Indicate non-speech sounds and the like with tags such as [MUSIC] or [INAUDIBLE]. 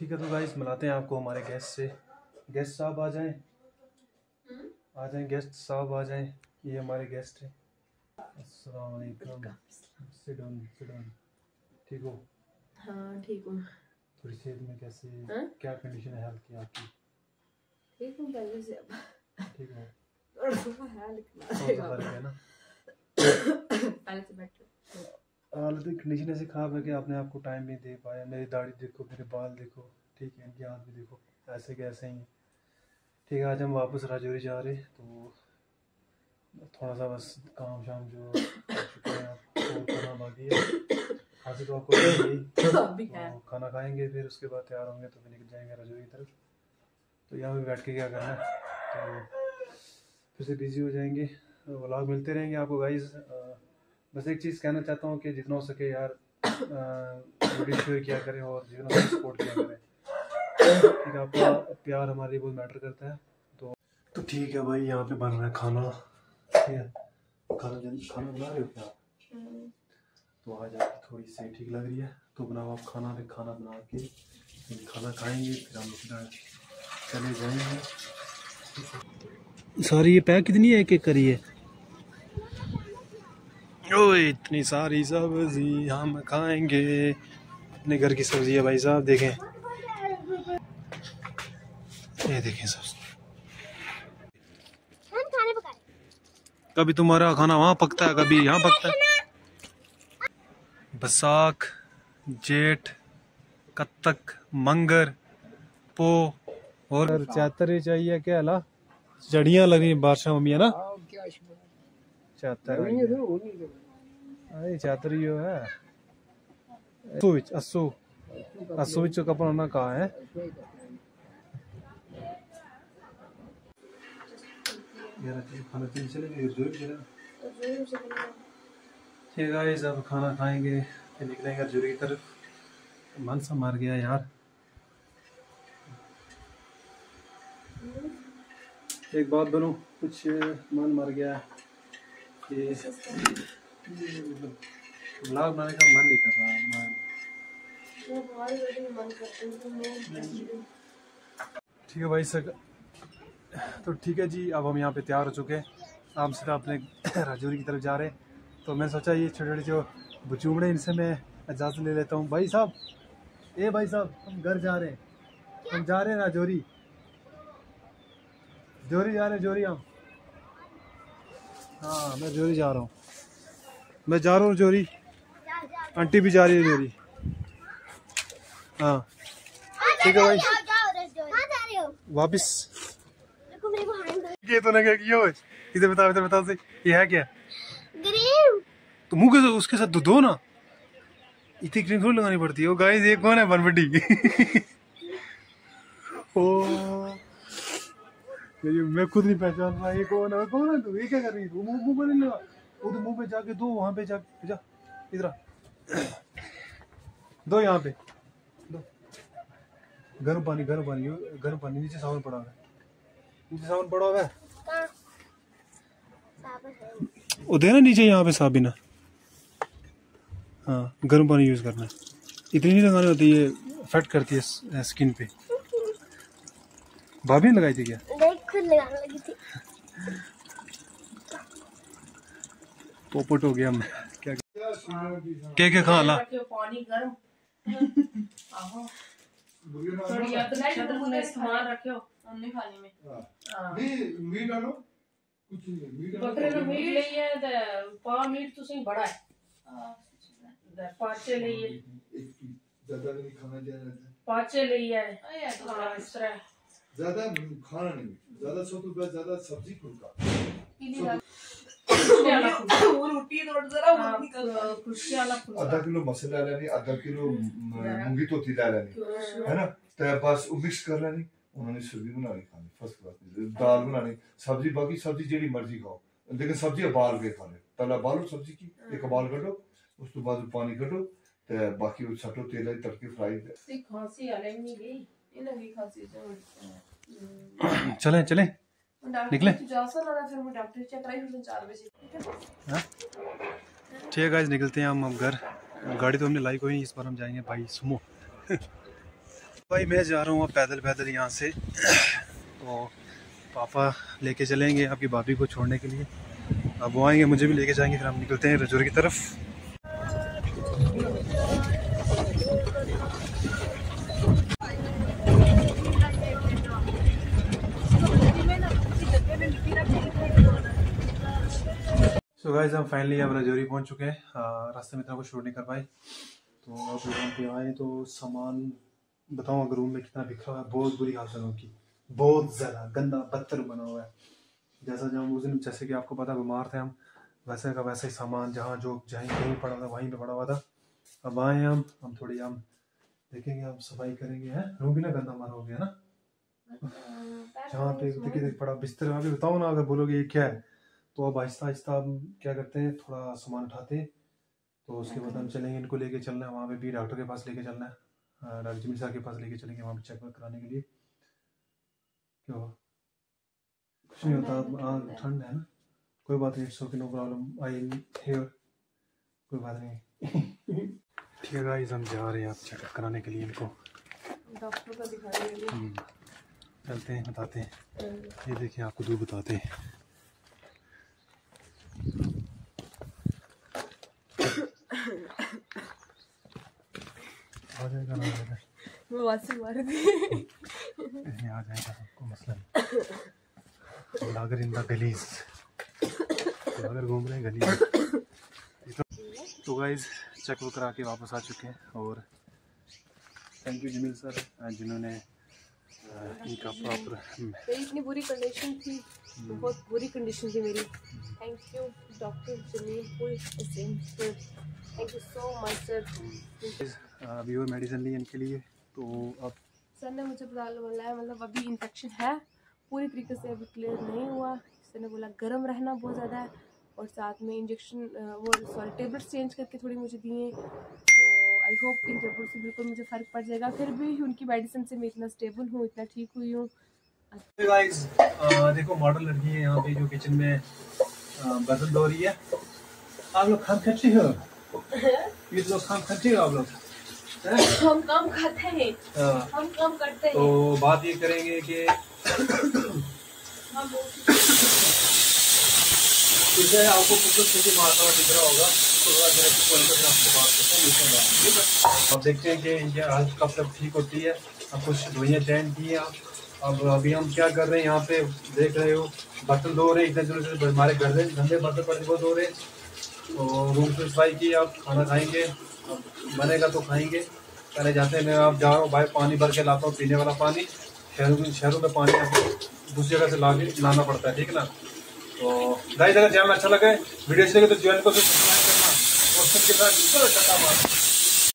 ठीक है तो गाइस मिलाते हैं आपको हमारे गेस्ट से। गेस्ट साहब आ जाएँ। आ जाएँ गेस्ट साहब आ जाएँ। ये हमारे गेस्ट हैं। अस्सलाम वालेकुम। सिट डाउन सिट डाउन ठीक हो? हाँ ठीक हूँ। थोड़ी सेहत में कैसे हाँ? क्या कंडीशन है हेल्थ की आपकी? ठीक हूँ पहले से अब। ठीक हो? थोड़ा सा है लिखना थोड़ा सा पड़ेगा। फ़र्क है ना? पहले से बेटर हालत कंडीशन ऐसी ख़राब है कि आपने आपको टाइम नहीं दे पाया। मेरी दाढ़ी देखो मेरे बाल देखो ठीक है? इनकी हाथ भी देखो ऐसे कैसे ही। ठीक है आज हम वापस राजौरी जा रहे हैं तो थोड़ा सा बस काम शाम जो हैं करना बाकी है। खांसी तो आपको तो खाना खाएँगे फिर उसके बाद तैयार होंगे तो फिर निकल जाएँगे राजौरी की तरफ़। तो यहाँ पे बैठ के क्या करना है? तो फिर से बिज़ी हो जाएँगे। व्लॉग मिलते रहेंगे आपको गाइज़ बस एक चीज़ कहना चाहता हूँ कि जितना हो सके यार वीडियो शेयर किया करें और जितना सपोर्ट किया करें। ठीक है आपका प्यार हमारे लिए बहुत मैटर करता है तो तो ठीक है भाई यहाँ पे बन रहा है खाना। ठीक है। खाना जल्दी खाना बना रहे हो क्या? तो आज आपकी थोड़ी सी ठीक लग रही है तो बनाओ आप खाना फिर खाना बना के फिर खाना खाएँगे फिर हम सीधा चले जाएँगे। सारी ये पैक कितनी है एक एक करिए? ओए इतनी सारी सब्ज़ी हम खाएँगे। अपने घर की सब्ज़ी है भाई साहब देखें। ये देखें सब्ज़ी हम खाने पकाए। कभी तुम्हारा खाना वहाँ पकता है कभी यहाँ पकता है? बसाख जेठ कत्तक मंगर पो और चातर चाहिए क्या ला? जड़ियाँ लगी बारिशां मम्मी है ना? चातर अरे चातर ही है। अस्सू विच अस्सू अस्सू विच कपड़ा ना कहा है। यार खाना तीन ज़ोर ठीक है अब खाना खाएँगे फिर निकलेंगे अर्जुरी की तरफ़। मन सा मार गया यार। एक बात बोलूँ कुछ मन मर गया। ब्लॉग बनाने का मन नहीं कर रहा मन ठीक है भाई सर। तो ठीक है जी, अब हम यहाँ पे तैयार हो चुके हैं। आप सीधा अपने [COUGHS] राजौरी की तरफ़ जा रहे हैं। तो मैं सोचा ये छोटे छोटे जो बुचूमड़े इनसे मैं इजाज़त ले लेता हूँ। भाई साहब, ए भाई साहब, हम घर जा रहे हैं। हम जा रहे हैं राजौरी। जोरी जा रहे जोरी, हम। हाँ मैं जोरी जा रहा हूँ। मैं जा रहा हूँ जोरी। आंटी भी जा रही है जोरी। हाँ। ठीक है भाई। वापस। ये तो ना क्या किया इधर बताओ इधर बताओ से। ये है क्या? तो मुँह के साथ उसके साथ तो दो ना। इतनी क्रीम थोड़ी लगानी पड़ती है। वो गाइस ये कौन है? बनबटी [LAUGHS] ओ। मैं खुद नहीं पहचान रहा ये कौन है कौन है तू? ये क्या कर रही है मुँह मुँह पर नहीं लगा? वो तो मुँह पे जाके दो वहाँ पे जाके जा इधर दो यहाँ पे। दो। गर्म पानी गर्म पानी गर्म पानी नीचे सावन पड़ा हुआ है। नीचे सावन पड़ा हुआ है? साबुन है। वो देना नीचे यहाँ पे साबिना। हाँ गर्म पानी यूज़ करना। है इतनी नहीं लगानी होती ये इफ़ेक्ट करती है स्किन पे। भाभी ने लगाई थी क्या? खुद लगाने लगी थी। पोपट हो गया मैं। क्या के के खा ला? पानी गर्म। रखियो हमने खाने में। मीट मीट मीट पा मीट तो बड़ा पाचे लिए ज्यादा खाना नहीं ज्यादा सौ रुपया ज्यादा सब्जी फुल्का खुशी वाला आधा किलो मसाला लेनी आधा किलो मूंगी धोती ले लेनी है ना तो बस वो मिक्स कर लेनी उन्होंने सब्जी बनानी खानी फर्स्ट क्लास दाल बनानी सब्जी बाकी सब्जी जेडी मर्जी खाओ लेकिन सब्जी उबाल के खाने पहले उबालो सब्जी की एक उबाल कटो उस तो बाद पानी कटो ते बाकी वो छटो तेल आई तड़के फ्राई सी खांसी वाले नहीं गई ਇਹਨਾਂ ਦੀ ਖਾਂਸੀ ਤੋਂ चले चले निकले? जा सर रहा फिर मैं डॉक्टर चेक कराई फिर 4 बजे। ठीक है ठीक निकलते हैं हम अब घर। गाड़ी तो हमने लाई कोई नहीं इस बार हम जाएँगे भाई सुमो। [LAUGHS] भाई मैं जा रहा हूँ अब पैदल पैदल यहाँ से। [CLEARS THROAT] तो पापा लेके चलेंगे आपकी भाभी को छोड़ने के लिए। अब वो आएँगे मुझे भी लेके जाएँगे फिर हम निकलते हैं रजौर की तरफ़। गाइस हम फाइनली अब रजौरी पहुँच चुके हैं। रास्ते में इतना कुछ शूट नहीं कर पाए। तो अब यहाँ पे आए तो सामान बताऊँ अगर रूम में कितना बिखरा हुआ है बहुत बुरी हालत है रूम की। बहुत ज़्यादा गंदा बदतर बना हुआ है। जैसा जब हम उस दिन जैसे कि आपको पता बीमार थे हम वैसे का वैसा ही सामान जहाँ जो जहाँ कहीं पड़ा था वहीं पे पड़ा हुआ था। अब आए हम हम थोड़ी हम देखेंगे हम सफ़ाई करेंगे हैं? रूम भी ना गंदा हमारा हो गया ना? जहाँ पे देखिए पड़ा बिस्तर अभी बताओ ना अगर बोलोगे ये क्या है? तो अब आहिस्ता आहिस्ता हम क्या करते हैं थोड़ा सामान उठाते हैं। तो उसके बाद हम चलेंगे इनको लेके चलना है वहाँ पे भी डॉक्टर के पास लेके चलना है डॉक्टर सर के पास लेके चलेंगे वहाँ पे चेकअप कराने के लिए। क्यों? हुआ? कुछ नहीं होता अब हाँ ठंड है ना? कोई बात नहीं okay no problem I hear कोई बात नहीं। [LAUGHS] ठीक है गाइस हम जा रहे हैं आप चेकअप कराने के लिए इनको। डॉक्टर को लिए। हम्म, चलते हैं बताते हैं। ये देखिए आपको दूर बताते हैं। तो गाइज़ चेकअप करा के वापस आ चुके हैं और थैंक यू जमील सर जिन्होंने इनका प्रॉपर इतनी बुरी कंडीशन थी, बहुत बुरी कंडीशन थी मेरी। Thank you doctor Jameel thank you so much sir अभी और मेडिसिन ली इनके लिए तो अब सर ने मुझे बता बोला मतलब अभी इन्फेक्शन है पूरी तरीके से अभी क्लियर नहीं हुआ। सर ने बोला गर्म रहना बहुत ज़्यादा है। और साथ में इंजेक्शन वो सॉरी टेबलेट्स चेंज करके थोड़ी मुझे दिए। तो आई होप इन टेबलेट से बिल्कुल मुझे फ़र्क पड़ जाएगा। फिर भी उनकी मेडिसिन से मैं इतना स्टेबल हूँ इतना ठीक हुई हूँ। गाइस देखो मॉडल लड़की है यहाँ पे जो किचन में अ, बर्तन धो रही है। आप लोग खाम खच्ची हो? ये लोग खाम खच्ची हो आप लोग? हम काम खाते हैं। हाँ, हम काम करते हैं। तो बात ये करेंगे कि इसे आपको कुछ किसी मारता हुआ दिख रहा होगा। तो डायरेक्ट कॉल करके बात करते हैं हैं। अब देखते हैं कि इनकी हालत कब तक ठीक होती है। अब कुछ दवाइयाँ चेंज की हैं आप। अब अभी हम क्या कर रहे हैं यहाँ पे देख रहे हो बर्तन धो रहे हैं इतने दिनों से हमारे घर में गंदे बर्तन पड़े वो धो रहे हैं। तो रूम से सफ़ाई की आप खाना खाएँगे अब बनेगा तो खाएँगे। पहले जाते हैं, मैं आप जा रहा हूँ भाई, पानी भर के लाता हूँ, पीने वाला पानी। शहरों में शहरों में पानी आपको दूसरी जगह से ला के लाना पड़ता है, ठीक है ना? तो गाइस, अगर जाना अच्छा लगे वीडियो अच्छी लगे तो चैनल को सब्सक्राइब करना और सबके साथ